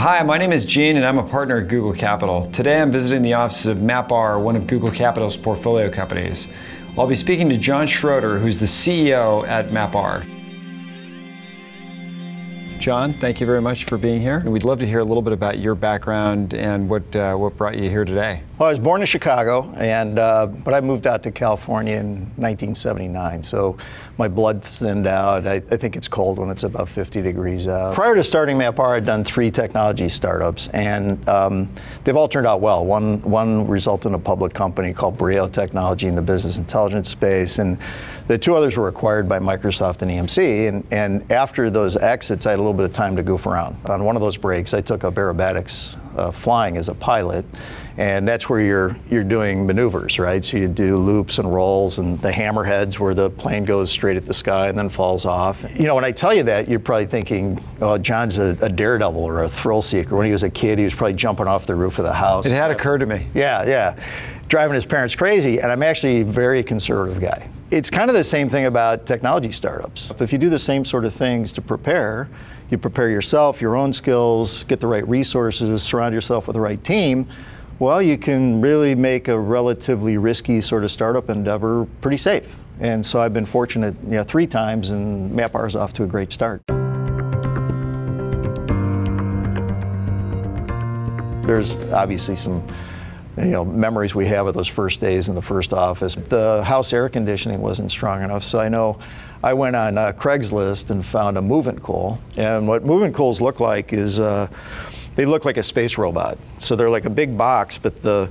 Hi, my name is Gene and I'm a partner at Google Capital. Today I'm visiting the offices of MapR, one of Google Capital's portfolio companies. I'll be speaking to John Schroeder, who's the CEO at MapR. John, thank you very much for being here. We'd love to hear a little bit about your background and what, uh, what brought you here today. Well, I was born in Chicago, and uh, but I moved out to California in 1979. So my blood thinned out. I, I, think it's cold when it's about 50 degrees out. Prior to starting MapR, I'd done three technology startups, and um, they've all turned out well. One one resulted in a public company called Brio Technology in the business intelligence space, and the two others were acquired by Microsoft and EMC. And, and after those exits, I had a little bit of time to goof around. On one of those breaks, I took up aerobatics uh, flying as a pilot, and that's where you're you're doing maneuvers, right? So you do loops and rolls and the hammerheads where the plane goes straight at the sky and then falls off. You know, when I tell you that, you're probably thinking, oh, John's a, a daredevil or a thrill seeker. When he was a kid, he was probably jumping off the roof of the house. It had occurred to me. Yeah, yeah driving his parents crazy, and I'm actually a very conservative guy. It's kind of the same thing about technology startups. If you do the same sort of things to prepare, you prepare yourself, your own skills, get the right resources, surround yourself with the right team, well, you can really make a relatively risky sort of startup endeavor pretty safe. And so I've been fortunate you know, three times, and MapR is off to a great start. There's obviously some you know, memories we have of those first days in the first office. The house air conditioning wasn't strong enough, so I know I went on uh, Craigslist and found a MovinCool. And what MovinCools look like is uh, they look like a space robot. So they're like a big box, but the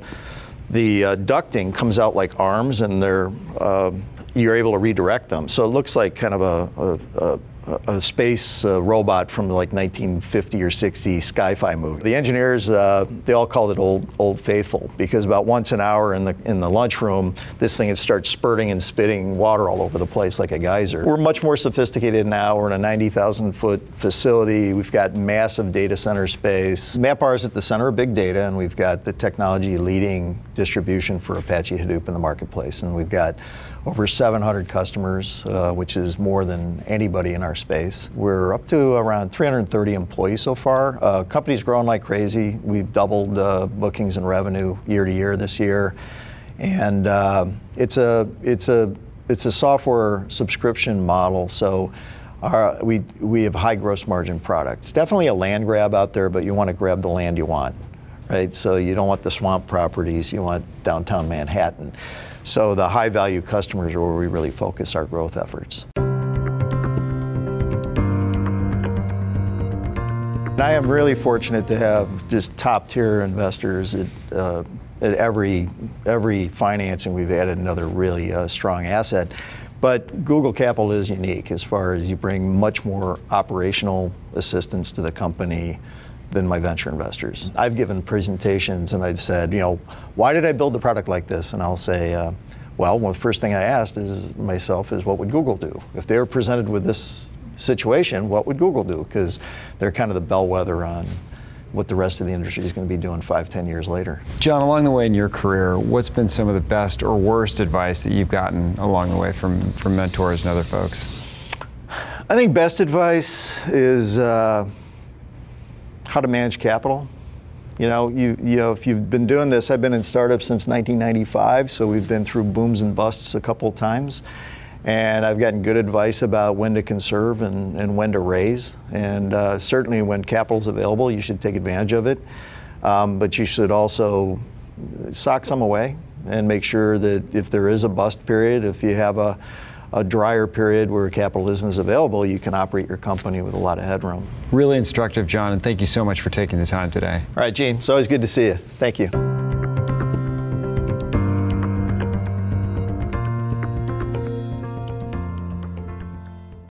the uh, ducting comes out like arms, and they're uh, you're able to redirect them. So it looks like kind of a, a, a a space uh, robot from like 1950 or 60 sci-fi movie. The engineers, uh, they all called it Old Old Faithful because about once an hour in the in the lunchroom, this thing would start spurting and spitting water all over the place like a geyser. We're much more sophisticated now. We're in a 90,000 foot facility. We've got massive data center space. MapR is at the center of big data, and we've got the technology leading distribution for Apache Hadoop in the marketplace, and we've got over 700 customers, uh, which is more than anybody in our space. We're up to around 330 employees so far. Uh, company's growing like crazy. We've doubled uh, bookings and revenue year to year this year, and uh, it's a it's a it's a software subscription model. So. Our, we, we have high gross margin products. Definitely a land grab out there, but you want to grab the land you want, right? So you don't want the swamp properties, you want downtown Manhattan. So the high value customers are where we really focus our growth efforts. I am really fortunate to have just top tier investors at, uh, at every, every financing we've added another really uh, strong asset. But Google Capital is unique as far as you bring much more operational assistance to the company, than my venture investors. I've given presentations and I've said, you know, why did I build the product like this? And I'll say, uh, well, well, the first thing I asked is myself is what would Google do? If they were presented with this situation, what would Google do? Because they're kind of the bellwether on what the rest of the industry is going to be doing five, ten years later. John, along the way in your career, what's been some of the best or worst advice that you've gotten along the way from, from mentors and other folks? I think best advice is uh, how to manage capital. You know, you, you know, if you've been doing this, I've been in startups since 1995, so we've been through booms and busts a couple times. And I've gotten good advice about when to conserve and, and when to raise. And uh, certainly when capital's available, you should take advantage of it. Um, but you should also sock some away and make sure that if there is a bust period, if you have a a drier period where capital isn't as available, you can operate your company with a lot of headroom. Really instructive, John, and thank you so much for taking the time today. All right, Gene, it's always good to see you. Thank you.